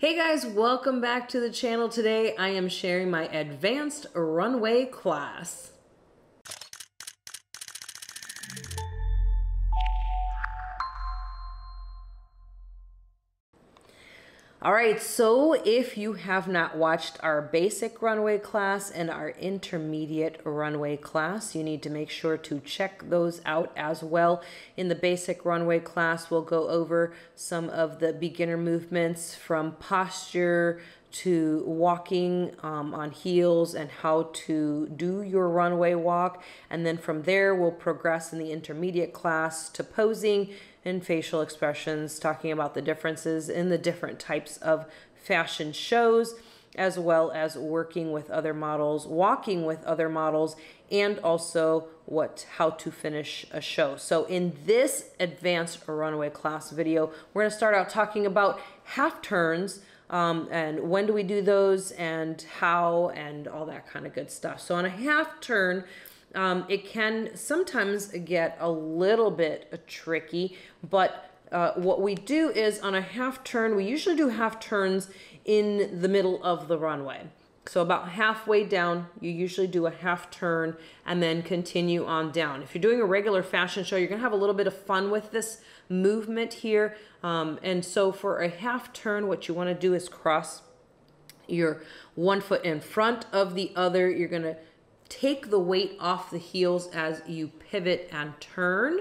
Hey guys, welcome back to the channel. Today I am sharing my advanced runway class. All right, so if you have not watched our basic runway class and our intermediate runway class, you need to make sure to check those out as well. In the basic runway class, we'll go over some of the beginner movements from posture to walking um, on heels and how to do your runway walk. And then from there, we'll progress in the intermediate class to posing and facial expressions, talking about the differences in the different types of fashion shows, as well as working with other models, walking with other models, and also what how to finish a show. So in this advanced runway class video, we're going to start out talking about half turns um, and when do we do those and how and all that kind of good stuff. So on a half turn, um, it can sometimes get a little bit tricky, but uh, what we do is on a half turn, we usually do half turns in the middle of the runway. So about halfway down, you usually do a half turn and then continue on down. If you're doing a regular fashion show, you're gonna have a little bit of fun with this movement here. Um, and so for a half turn, what you wanna do is cross your one foot in front of the other. You're gonna take the weight off the heels as you pivot and turn.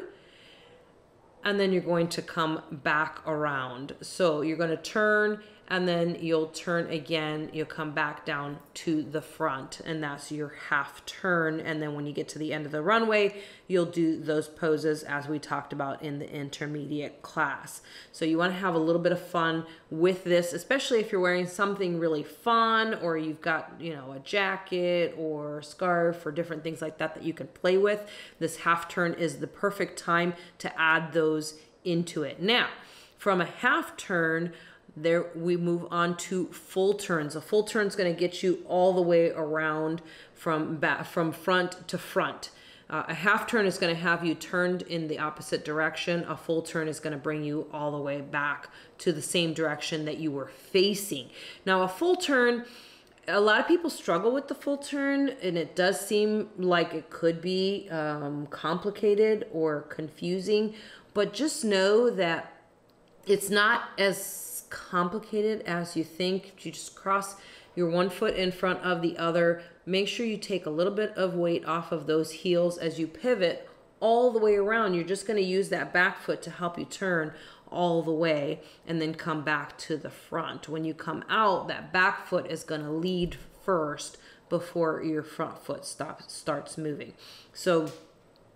And then you're going to come back around. So you're gonna turn and then you'll turn again you'll come back down to the front and that's your half turn. And then when you get to the end of the runway you'll do those poses as we talked about in the intermediate class. So you want to have a little bit of fun with this especially if you're wearing something really fun or you've got you know a jacket or scarf or different things like that that you can play with. This half turn is the perfect time to add those into it. Now from a half turn there we move on to full turns. A full turn is going to get you all the way around from back, from front to front. Uh, a half turn is going to have you turned in the opposite direction. A full turn is going to bring you all the way back to the same direction that you were facing. Now, a full turn, a lot of people struggle with the full turn, and it does seem like it could be um, complicated or confusing. But just know that it's not as complicated as you think. You just cross your one foot in front of the other. Make sure you take a little bit of weight off of those heels as you pivot all the way around. You're just going to use that back foot to help you turn all the way and then come back to the front. When you come out, that back foot is going to lead first before your front foot stops starts moving. So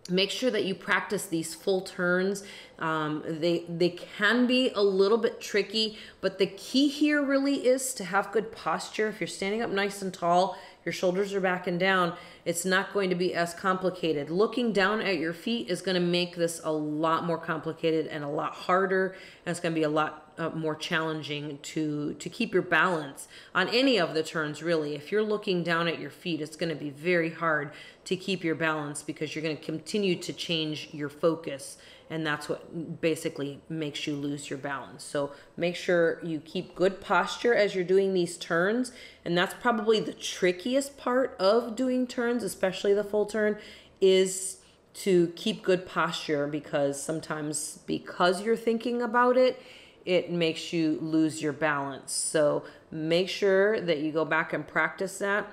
make sure that you practice these full turns. Um, they they can be a little bit tricky but the key here really is to have good posture. If you're standing up nice and tall your shoulders are back and down it's not going to be as complicated. Looking down at your feet is going to make this a lot more complicated and a lot harder and it's going to be a lot uh, more challenging to to keep your balance on any of the turns really. If you're looking down at your feet it's going to be very hard to keep your balance because you're going to continue to change your focus and that's what basically makes you lose your balance. So make sure you keep good posture as you're doing these turns and that's probably the trickiest part of doing turns especially the full turn is to keep good posture because sometimes because you're thinking about it it makes you lose your balance. So make sure that you go back and practice that.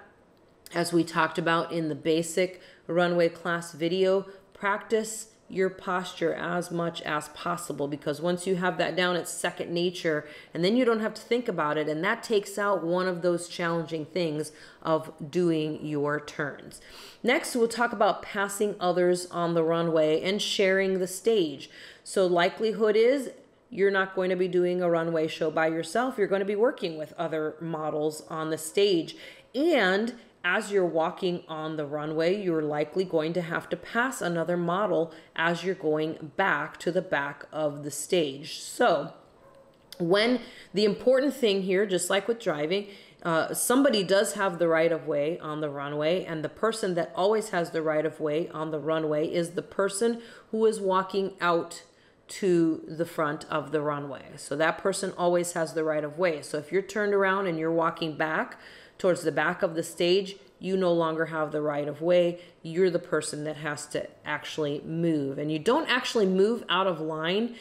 As we talked about in the basic runway class video, practice your posture as much as possible because once you have that down, it's second nature and then you don't have to think about it. And that takes out one of those challenging things of doing your turns. Next, we'll talk about passing others on the runway and sharing the stage. So likelihood is you're not going to be doing a runway show by yourself. You're going to be working with other models on the stage. And as you're walking on the runway, you're likely going to have to pass another model as you're going back to the back of the stage. So, when the important thing here, just like with driving, uh, somebody does have the right of way on the runway, and the person that always has the right of way on the runway is the person who is walking out to the front of the runway. So that person always has the right of way. So if you're turned around and you're walking back towards the back of the stage, you no longer have the right of way. You're the person that has to actually move. And you don't actually move out of line.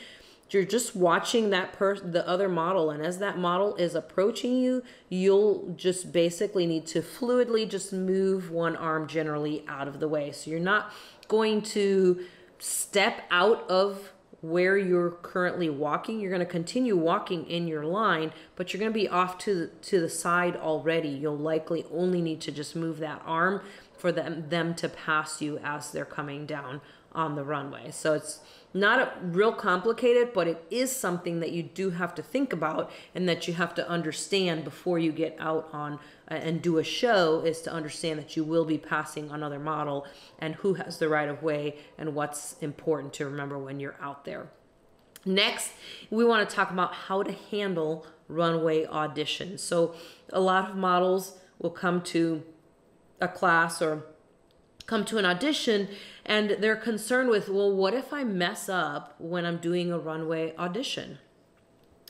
You're just watching that person, the other model. And as that model is approaching you, you'll just basically need to fluidly just move one arm generally out of the way. So you're not going to step out of where you're currently walking. You're going to continue walking in your line, but you're going to be off to the, to the side already. You'll likely only need to just move that arm for them, them to pass you as they're coming down on the runway. So it's not a, real complicated, but it is something that you do have to think about and that you have to understand before you get out on uh, and do a show is to understand that you will be passing another model and who has the right of way and what's important to remember when you're out there. Next, we want to talk about how to handle runway auditions. So a lot of models will come to a class or come to an audition and they're concerned with, well, what if I mess up when I'm doing a runway audition?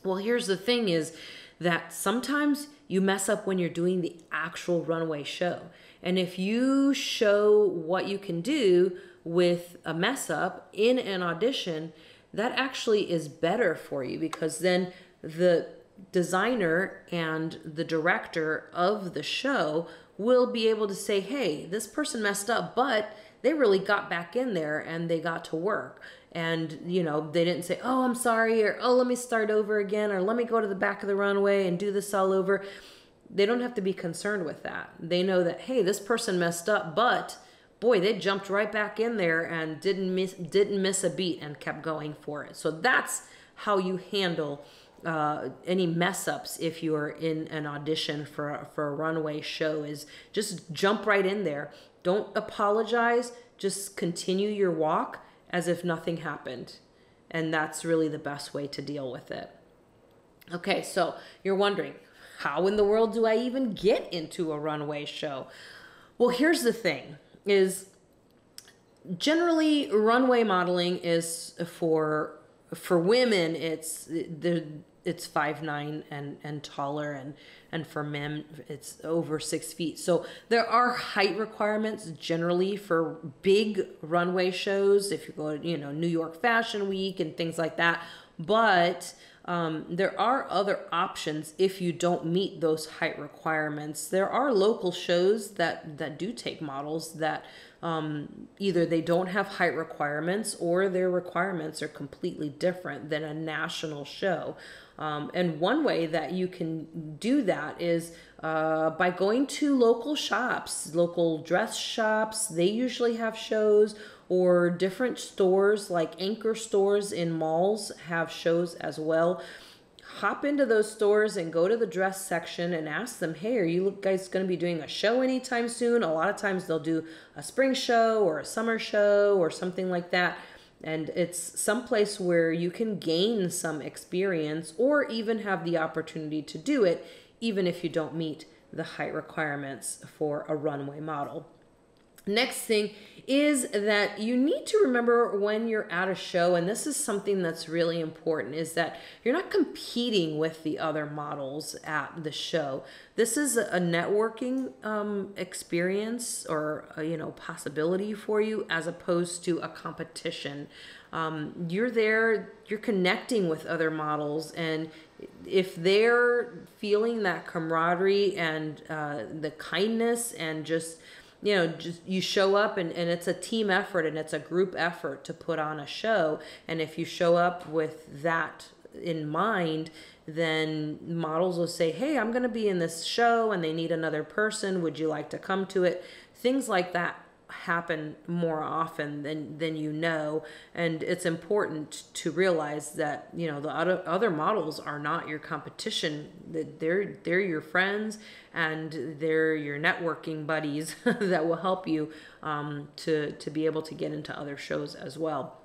Well, here's the thing is that sometimes you mess up when you're doing the actual runway show. And if you show what you can do with a mess up in an audition, that actually is better for you because then the designer and the director of the show will be able to say, hey, this person messed up, but they really got back in there and they got to work. And, you know, they didn't say, oh, I'm sorry, or oh, let me start over again, or let me go to the back of the runway and do this all over. They don't have to be concerned with that. They know that, hey, this person messed up, but boy, they jumped right back in there and didn't miss didn't miss a beat and kept going for it. So that's how you handle uh, any mess ups if you're in an audition for for a runway show is just jump right in there. Don't apologize. Just continue your walk as if nothing happened, and that's really the best way to deal with it. Okay, so you're wondering how in the world do I even get into a runway show? Well, here's the thing: is generally runway modeling is for for women it's the it's five nine and and taller and and for men it's over six feet. So there are height requirements generally for big runway shows if you go to you know new york fashion week and things like that. But um, there are other options if you don't meet those height requirements. There are local shows that that do take models that um, either they don't have height requirements or their requirements are completely different than a national show. Um, and one way that you can do that is uh, by going to local shops, local dress shops. They usually have shows, or different stores like anchor stores in malls have shows as well hop into those stores and go to the dress section and ask them, hey, are you guys going to be doing a show anytime soon? A lot of times they'll do a spring show or a summer show or something like that. And it's someplace where you can gain some experience or even have the opportunity to do it, even if you don't meet the height requirements for a runway model. Next thing is that you need to remember when you're at a show, and this is something that's really important, is that you're not competing with the other models at the show. This is a networking um, experience or a, you know possibility for you as opposed to a competition. Um, you're there, you're connecting with other models, and if they're feeling that camaraderie and uh, the kindness and just you know just you show up and, and it's a team effort and it's a group effort to put on a show. And if you show up with that in mind then models will say hey i'm going to be in this show and they need another person. Would you like to come to it? Things like that happen more often than than you know. And it's important to realize that you know the other other models are not your competition. That they're they're your friends and they're your networking buddies that will help you um, to to be able to get into other shows as well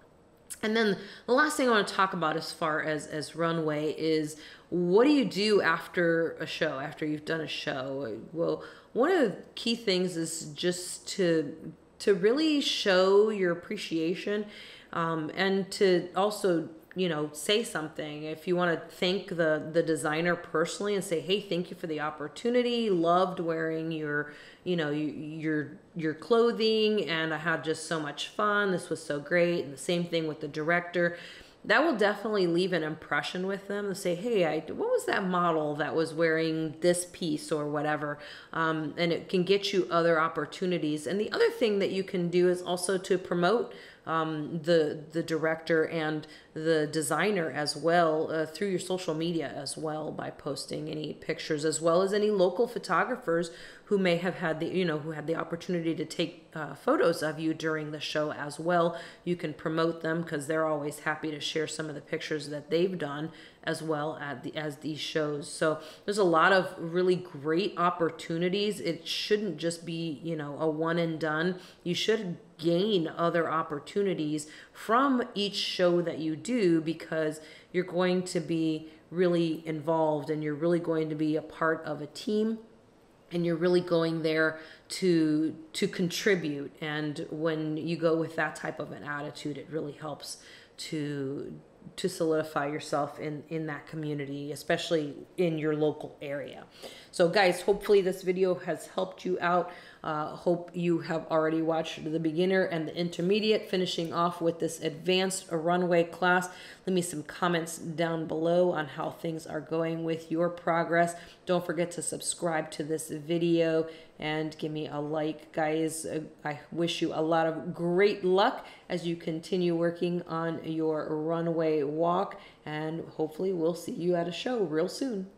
and then the last thing I want to talk about as far as as runway is what do you do after a show after you've done a show? Well one of the key things is just to to really show your appreciation um, and to also you know say something. If you want to thank the the designer personally and say hey thank you for the opportunity. Loved wearing your you know your your clothing and i had just so much fun. This was so great. And the same thing with the director. That will definitely leave an impression with them and say hey I, what was that model that was wearing this piece or whatever? Um, and it can get you other opportunities. And the other thing that you can do is also to promote um, the the director and the designer as well uh, through your social media as well by posting any pictures as well as any local photographers who may have had the you know who had the opportunity to take uh, photos of you during the show as well. You can promote them because they're always happy to share some of the pictures that they've done as well at the, as these shows. So there's a lot of really great opportunities. It shouldn't just be you know a one and done. You should gain other opportunities from each show that you do because you're going to be really involved and you're really going to be a part of a team and you're really going there to to contribute. And when you go with that type of an attitude it really helps to to solidify yourself in in that community especially in your local area. So guys hopefully this video has helped you out uh, hope you have already watched the beginner and the intermediate, finishing off with this advanced runway class. Leave me some comments down below on how things are going with your progress. Don't forget to subscribe to this video and give me a like, guys. Uh, I wish you a lot of great luck as you continue working on your runway walk, and hopefully, we'll see you at a show real soon.